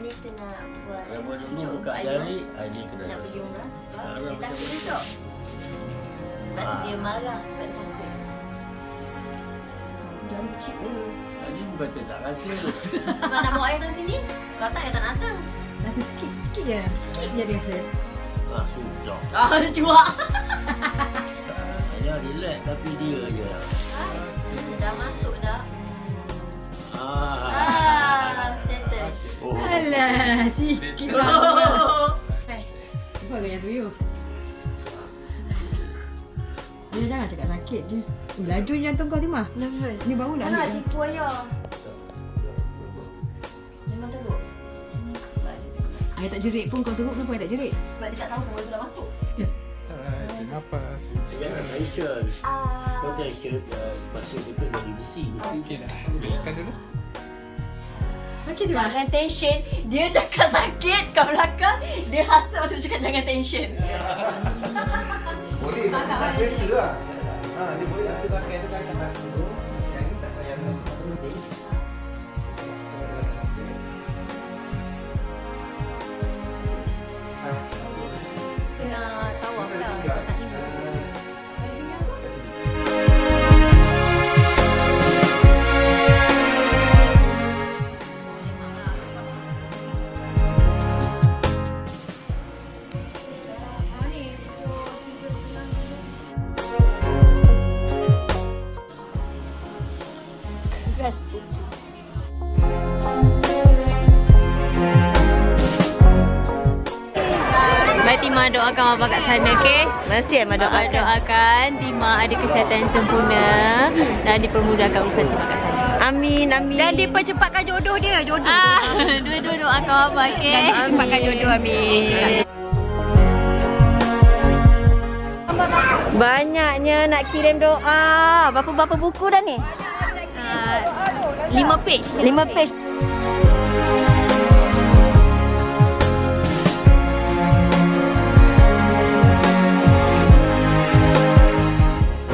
ni nak buat dulu cucuk buka untuk Ayu. jari, ah, dia kena Nak pergi umrah sebab Ah, dia takut ni. besok. Sebab tu Ah. dia marah sebab dia takut. Dah cip eh. Tadi bukan dia tak rasa. Sebab nak bawa air datang sini, kau tak tak nak datang. Rasa sikit, sikit je. Sikit je dia rasa. Ah, sudah. Ah, cuak. Hanya relax tapi dia je. Dah masuk dah. Ah. Ah. Oh. Alah, sikit sangat. Kau agak yang tuyuh. Dia jangan cakap sakit. Dia laju jantung kau Timah. Nervous. Ni baru nak Nak ambil. tipu ayah. Memang teruk. Air tak jerit pun kau teruk kenapa air tak jerit? Sebab dia tak tahu kalau tu dah masuk. Tarik nafas. Jangan tension. Ah. Kau tension, uh, pasal kita jadi besi. Besi Okey dah. Makan dulu. Okey Timah. Jangan tension. Dia cakap sakit kat belakang. Dia hasut waktu dia cakap jangan tension. Boleh Salah nak biasa lah ha, Dia boleh nak tekan tekan nasi Mesti Emma Doa doakan Tima ada kesihatan sempurna dan dipermudahkan urusan Tima kat sana. Amin, amin. Dan dipercepatkan jodoh dia, jodoh. Ah, dua-dua doakan Abang okey. Dan dicepatkan jodoh amin. Banyaknya nak kirim doa. Berapa-berapa buku dah ni? Uh, lima page. Lima page.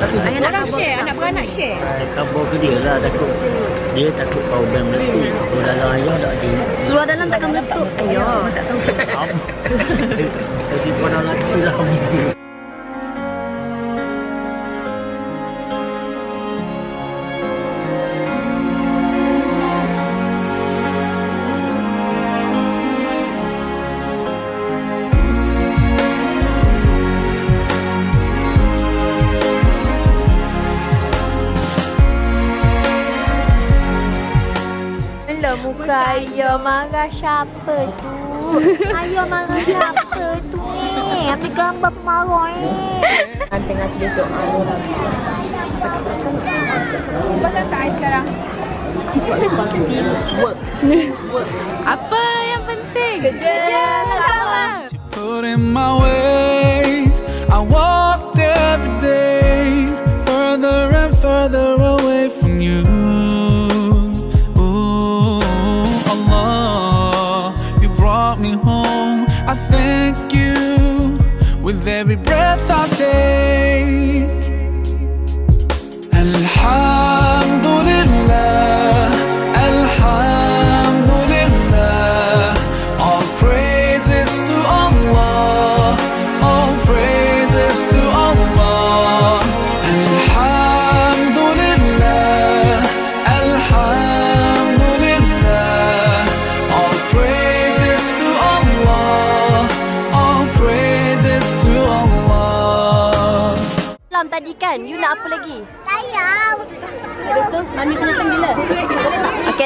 Ayah nak share, anak beranak share. Kabur ke dia lah takut. Dia takut power bank meletup. Kalau dalam ayah tak ada. Seluar dalam takkan meletup. Ya, tak tahu. Kasi pada lelaki lah. Ayo marah siapa tu? Ayo marah siapa tu ni? Ambil gambar pemarah ni. Tengah tulis doa. Pasal tak sekarang? Apa yang penting? Kerja. Sama. Put in my way. I walked every day further and further with every breath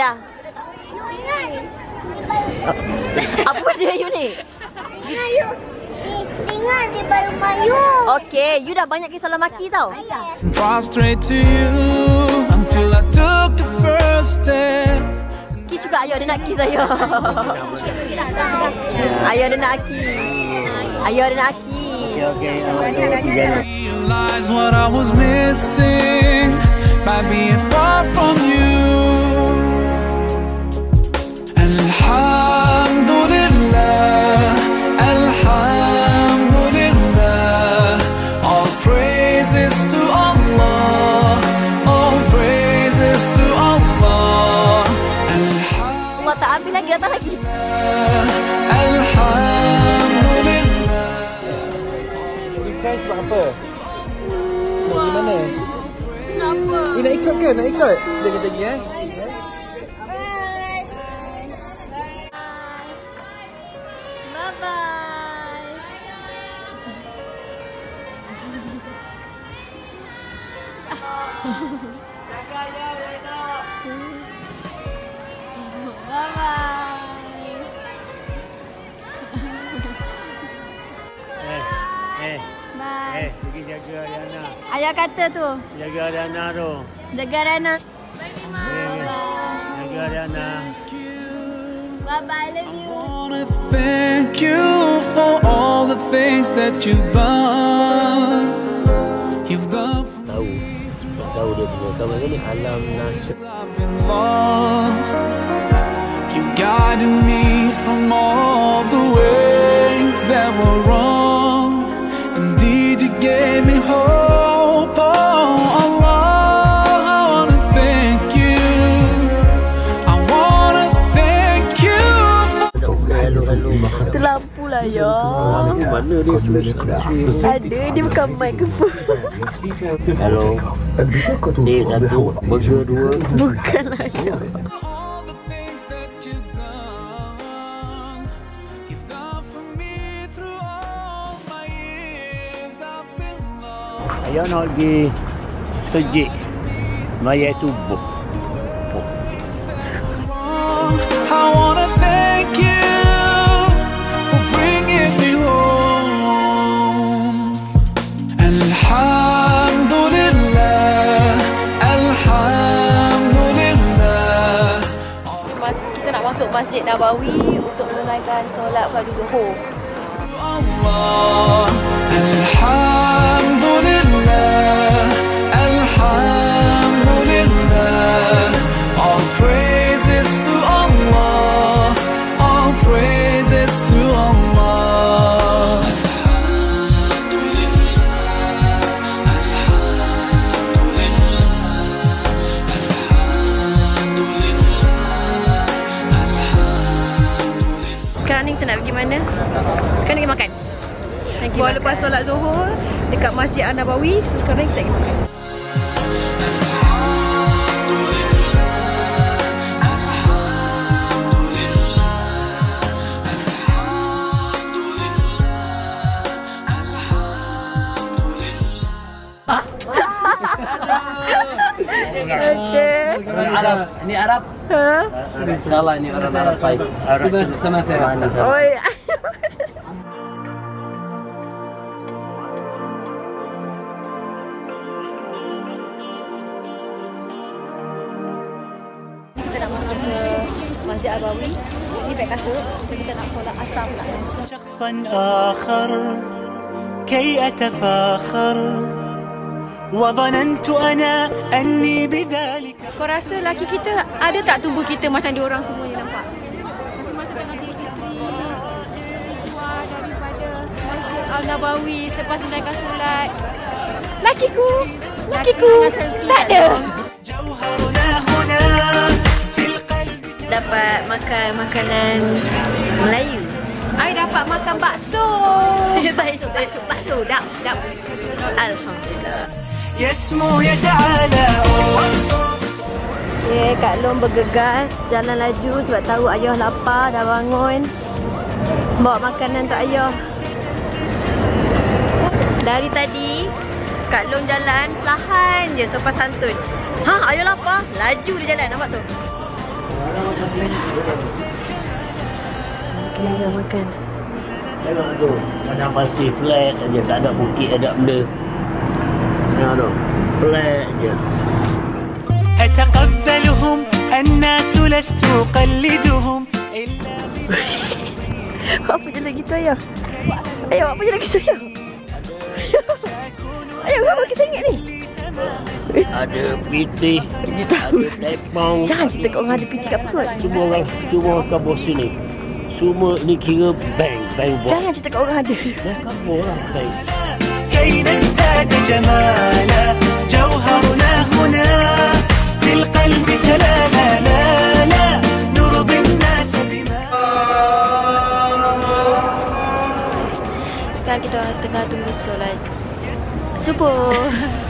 dah. Baru Apa dia you ni? ingat you. Di- Ingat dia baru mayu. Okey, you dah banyak kisah maki tau. Prostrate to you until I took the first step. Ki juga ayah dia nak kiss ayah. ayah dia nak aki. Ayah dia nak okey. Awak jalan. Realize what I was missing by being far from you. Tak ambil lagi, datang lagi. Alhamdulillah. Ikan sebab apa? Nak pergi mana? Kenapa? Eh, nak ikut ke? Nak ikut? Dia kata lagi eh. Kata tu, Jaga Ariana tu. jaga Rana. Eh. Bye bye, love you. wanna thank you for all the things that you've done. You've done for Tahu. Tahu dia punya kamera ni alam nasib. I've been lost. You guided me from all the ways that were wrong. Indeed, you gave me hope. Ya. Mana dia sudah Ada, dia bukan mikrofon. Kalau dia satu, burger dua. Bukan lah, ya. Ayah nak pergi sejik. Maya subuh. Masjid Nabawi untuk menunaikan solat fardu Zuhur. Allah, Buat lepas solat Zuhur dekat Masjid An-Nabawi. So sekarang kita pergi makan. Arab. Ini Arab. InsyaAllah ini orang Arab baik. Sama, sama saya. Oh, ya. Masjid Nabawi. Ini baik kasut. So kita nak solat asam lah. شخصا آخر كي أتفاخر وظننت أنا أني بذلك Kau rasa laki kita ada tak tubuh kita macam dia orang semua ni nampak? Masa-masa tengah jadi isteri, keluar daripada Masjid Al-Nabawi selepas tunaikan solat. Lakiku! Lakiku! Tak ada! dapat makan makanan Melayu. I dapat makan bakso. Ya, bakso, bakso, bakso. Dap, dap. Alhamdulillah. Okay, ya, Kak Long bergegas. Jalan laju sebab tahu ayah lapar dah bangun. Bawa makanan untuk ayah. Dari tadi, Kak Long jalan perlahan je sopan santun. Ha, ayah lapar. Laju dia jalan. Nampak tu? Okay, ayah makan. Tengok tu. Padang pasir flat aja. Tak ada bukit, ada benda. Tengok tu. Flat je. أتقبلهم الناس لست أقلدهم إلا Buat apa je lagi tu ayah? Ayah buat apa je lagi tu ayah? Ayah buat apa kisah ingat ni? Ada piti, Ada telefon Jangan kita kat orang ada piti kat pusat Semua orang Semua orang kat bos Semua ni kira bank Bank bos Jangan cerita kat orang ada. Dah kamu lah bank. Kainastaka kita tengah tunggu solat subuh.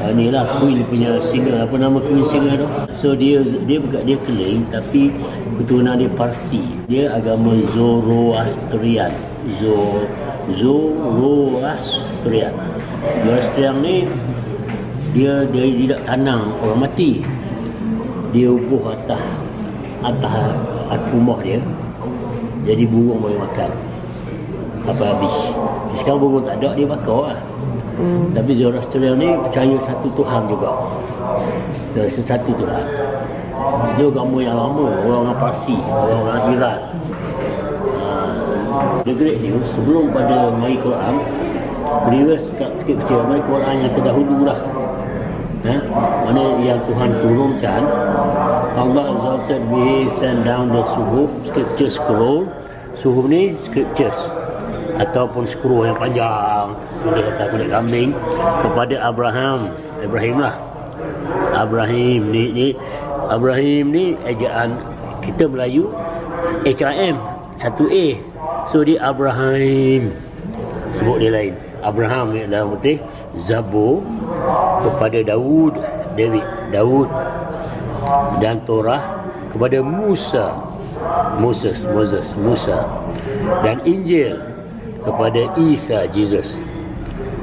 uh, ni lah kuil punya singa apa nama kuil singa tu? So dia dia bukan dia keling tapi keturunan dia Parsi. Dia agama Zoroastrian. Zo Zoroastrian. Zoroastrian ni dia dia tidak tanam orang mati. Dia ubuh atas atas rumah dia. Jadi burung boleh makan. Apa habis? Sekarang burung tak ada dia bakar lah hmm. tapi Zoroastrian ni percaya satu Tuhan juga. Dan satu Tuhan. Dia agama yang lama orang Parsi orang Iran. The great news. Sebelum pada mari Quran previous sikit kecil mari Quran yang terdahulu lah. Ha? Mana yang Tuhan turunkan. Allah exalted we send down the suhuf scripture scroll. Suhuf ni scriptures ataupun scroll yang panjang. Boleh kata kulit kambing kepada Abraham. Ibrahim lah. Abraham ni, ni Abraham ni ejaan kita Melayu HRM 1A so dia Abraham sebut dia lain. Abraham ni dalam putih Zabur kepada Daud David Daud dan Torah kepada Musa. Moses Moses Musa. Dan Injil kepada Isa Jesus.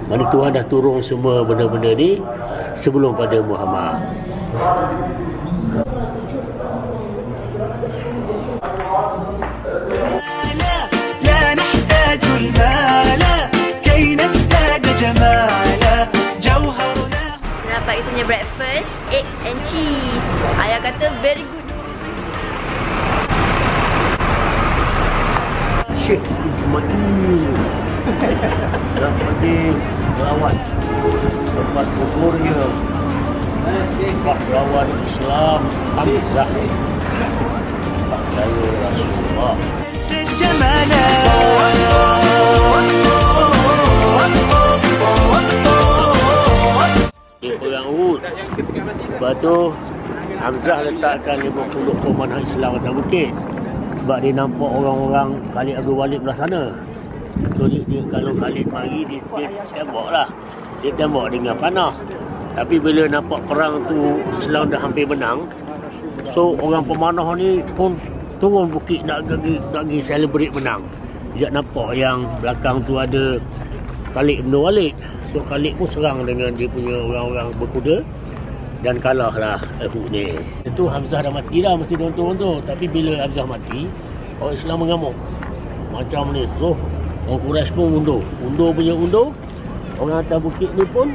Mana Tuhan dah turun semua benda-benda ni sebelum pada Muhammad. Kita punya breakfast, egg and cheese. Ayah kata very good. Shit pergi Dah pergi Berawat Tempat kuburnya. Pak berawat Islam. Hamzah Pakai Rasulullah. Di Perang Uhud. Lepas tu Hamzah letakkan 50 komandan Islam atas bukit sebab dia nampak orang-orang Khalid Abdul Walid belah sana. So dia, dia kalau Khalid mari dia, dia tembak lah. Dia tembak dengan panah. Tapi bila nampak perang tu Islam dah hampir menang so orang pemanah ni pun turun bukit nak pergi nak pergi celebrate menang. Dia nampak yang belakang tu ada Khalid bin Walid. So Khalid pun serang dengan dia punya orang-orang berkuda dan kalah lah Uhud ni. Itu Hamzah dah mati dah mesti dia turun tu tapi bila Hamzah mati orang Islam mengamuk. Macam ni so orang Quraisy pun undur undur punya undur orang atas bukit ni pun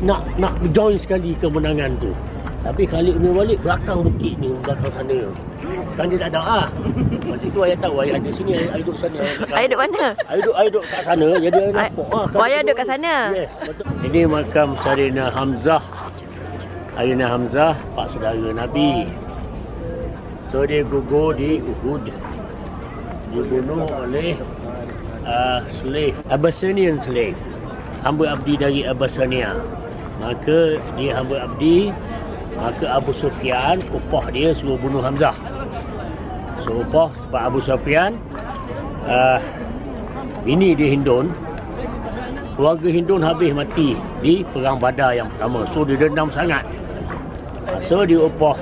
nak nak join sekali kemenangan tu. Tapi Khalid bin Walid belakang bukit ni belakang sana. Sekarang dia tak ada ah. Masa tu ayah tahu ayah ada sini ayah, ayah duduk sana. Ayah duduk mana? Ayah duduk, ayah duduk kat sana. Jadi ayah nampak. Ah, Oh, ayah duduk kat sana? Yes, betul. Ini makam Sarina Hamzah. Sarina Hamzah, pak saudara Nabi. So dia gugur di Uhud. Dibunuh oleh uh, slave, Abyssinian slave. Hamba abdi dari Abyssinia. Maka dia hamba abdi, maka Abu Sufyan upah dia suruh bunuh Hamzah. So upah sebab Abu Sufyan uh, ini dia Hindun keluarga Hindun habis mati di perang Badar yang pertama. So dia dendam sangat. So diupah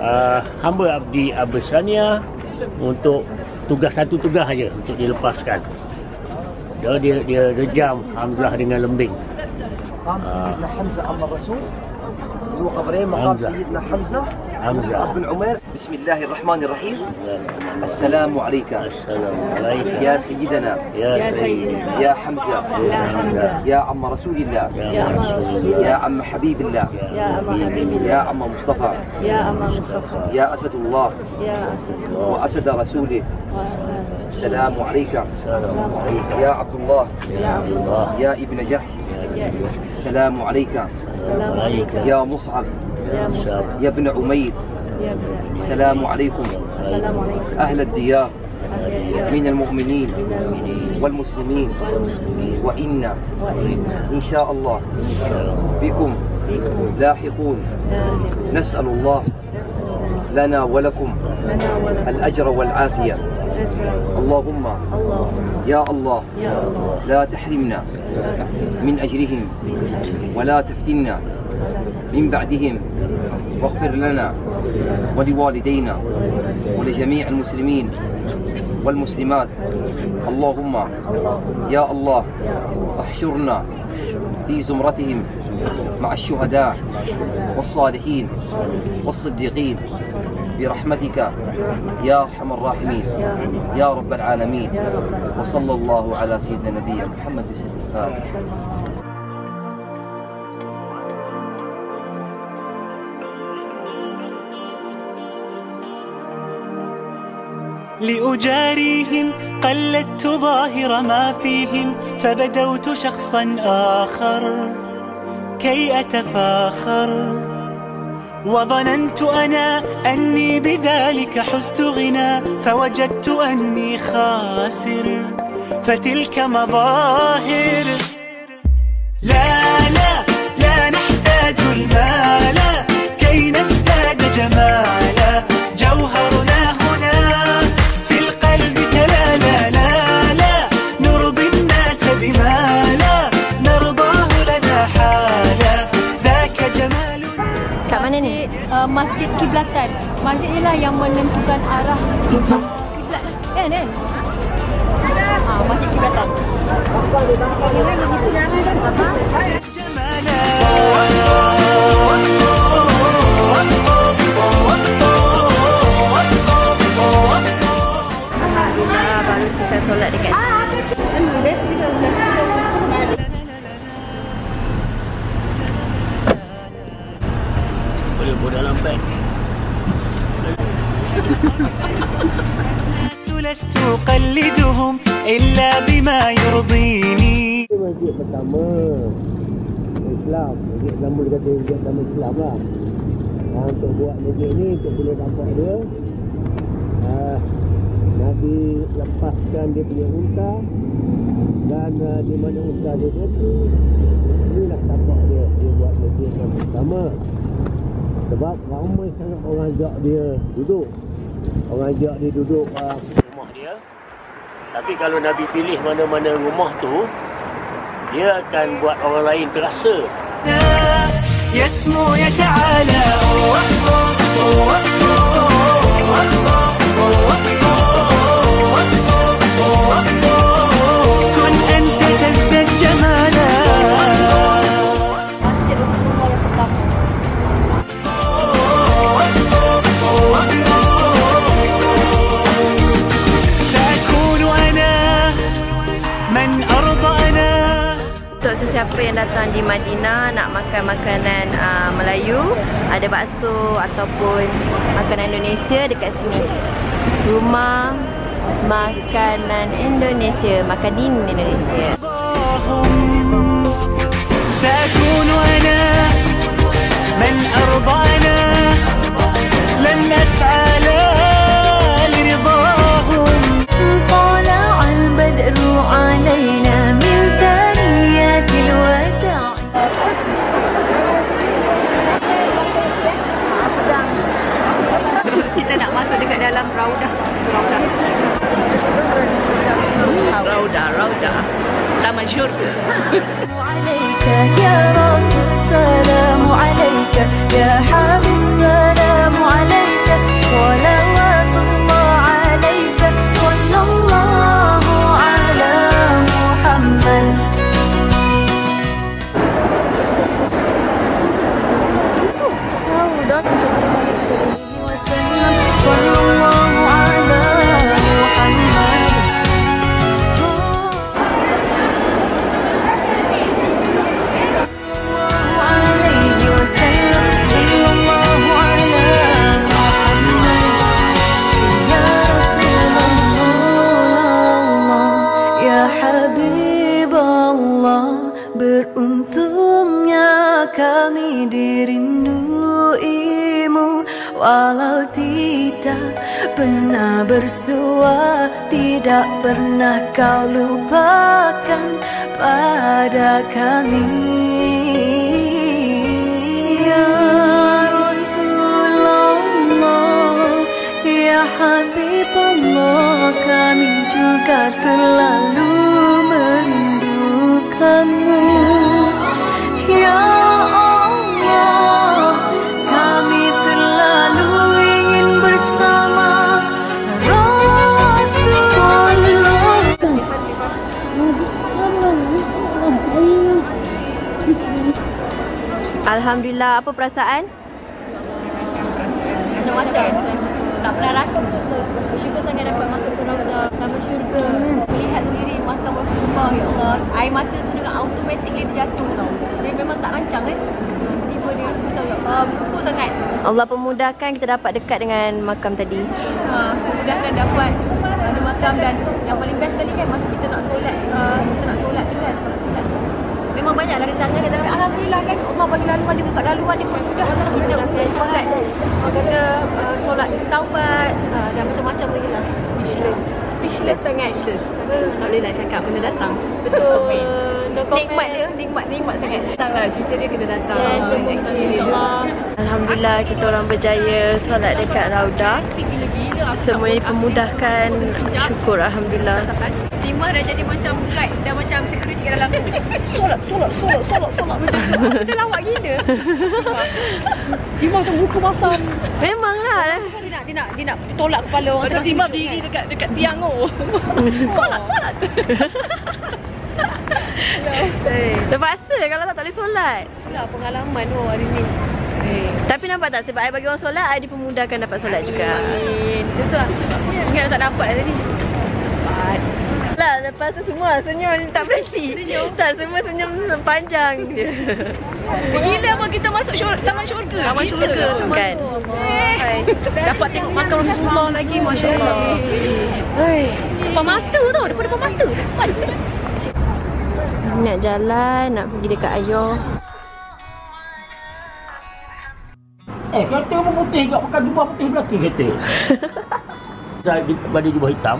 uh, hamba Abdi Abesania untuk tugas satu tugas aja untuk dilepaskan. Dia dia dia rejam Hamzah dengan lembing. Hamzah Hamzah Rasul. Dua kabar Hamzah Sayyidina Hamzah مصعب بن عمير بسم الله الرحمن الرحيم. السلام عليك. السلام عليك. يا سيدنا. يا سيدنا. يا حمزة. يا حمزة. يا عم رسول الله. يا عم رسول الله. يا عم حبيب الله. يا عم حبيب الله. يا عم مصطفى. يا عم مصطفى. يا أسد الله. يا أسد الله. وأسد رسوله. السلام عليك. السلام عليك. يا عبد الله. يا عبد الله. يا ابن جحش. السلام عليك. السلام عليك. يا مصعب. يا ابن عميد السلام عليكم. عليكم. أهل الديار من المؤمنين والمسلمين. وإنا إن شاء الله بكم لاحقون. نسأل الله لنا ولكم الأجر والعافية. اللهم يا الله لا تحرمنا من أجرهم. ولا تفتنا. من بعدهم واغفر لنا ولوالدينا ولجميع المسلمين والمسلمات. اللهم يا الله احشرنا في زمرتهم مع الشهداء والصالحين والصديقين. برحمتك يا أرحم الراحمين يا رب العالمين. وصلى الله على سيدنا نبينا محمد بسم الفاتح لأجاريهم قلدت ظاهر ما فيهم فبدوت شخصا آخر كي أتفاخر. وظننت أنا أني بذلك حزت غنى فوجدت أني خاسر. فتلك مظاهر. لا لا لا نحتاج المال كي نزداد جمالا. Kiblatan. Masjid ni lah yang menentukan arah kiblat. Kan kan? Ha, masjid Kiblatan. Alhamdulillah Islam lah. Ha, untuk buat masjid ni untuk boleh nampak dia. Ha, Nabi lepaskan dia punya unta dan uh, di mana unta dia berhenti inilah tapak dia. Dia buat masjid yang pertama. Sebab ramai sangat orang ajak dia duduk. Orang ajak dia duduk uh, rumah dia. Tapi kalau Nabi pilih mana-mana rumah tu dia akan buat orang lain terasa يسمو يتعالى. الله الله الله Untuk sesiapa yang datang di Madinah nak makan makanan uh, Melayu, ada bakso ataupun makanan Indonesia dekat sini. Rumah makanan Indonesia, makan dini Indonesia. هم سأكون أنا من أرضى أنا لن أسعى لا لرضاهم طلع البدر علينا من ثنيات الوداع Kita nak masuk dekat dalam Raudah. Raudah. Raudah, Raudah. Taman syurga. عليك يا رسول سلام عليك يا حبيب سلام عليك Bersua Tidak pernah kau lupakan pada kami. Ya Rasulullah Ya Habibullah Kami juga terlalu Alhamdulillah, apa perasaan? Macam-macam. Tak pernah rasa. Bersyukur sangat dapat masuk ke Raudah Taman Syurga. Melihat sendiri makam Rasulullah. Ya Allah. Air mata tu dengan automatically terjatuh tau. Dia memang tak rancang kan. Tiba-tiba dia rasa macam ya Allah. Bersyukur sangat. Allah pemudahkan kita dapat dekat dengan makam tadi. Ha, mudahkan dapat ada makam dan yang paling best sekali kan masa kita nak solat uh, kita nak solat tu kan solat-solat memang banyak lah rintangan kita Alhamdulillah kan Allah bagi laluan dia buka laluan dia memudahkan kita untuk solat uh, kata uh, solat taubat uh, dan macam-macam lagi lah speechless speechless sangat speechless Tak boleh nak cakap benda datang. betul nikmat dia nikmat nikmat sangat Datang lah, cerita dia kena datang. yes insyaAllah Alhamdulillah kita orang berjaya solat dekat Raudah. Semua Dimudahkan. Syukur Alhamdulillah. Timah dah jadi macam guide Dah macam security kat dalam tu Solat, solat, solat, solat, solat Macam, macam lawak gila Timah tu muka masam Memanglah. Dia nak, dia nak, tolak kepala orang tu Timah berdiri dekat dekat tiang tu. Solat, solat. Terpaksa kalau tak tak boleh solat. Itulah pengalaman tu hari ni. Tapi nampak tak sebab I bagi orang solat, I dipermudahkan dapat solat juga. Amin Terus lah sebabnya Ingat tak dapat lah tadi Lah, lepas tu semua senyum tak berhenti. Senyum? Tak, semua senyum panjang je. Gila apa kita masuk syurga, taman syurga. Taman syurga Kan? Eh, Dapat tengok makam Rasulullah lagi Masya Allah Depan mata tau Depan depan mata Depan Nak jalan, nak pergi dekat Ayo. Eh, kereta pun putih juga pakai jubah putih belakang kereta. Saya baju jubah hitam,